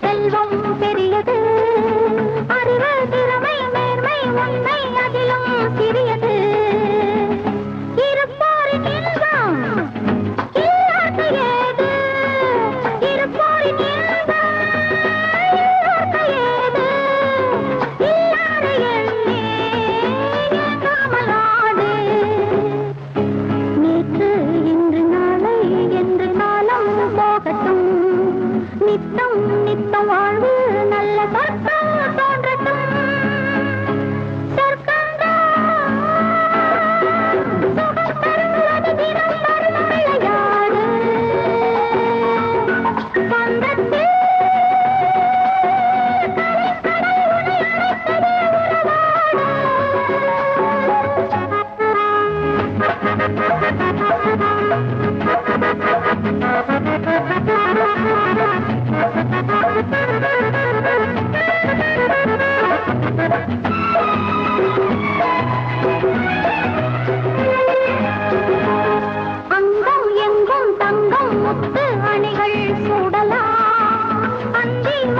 செல்வம் பெரியது. அறிவு திறமை நேர்மை உண்மை அகிலம். நித்தம் நித்தம் வாழ்வு நல்ல சொர்க்கம்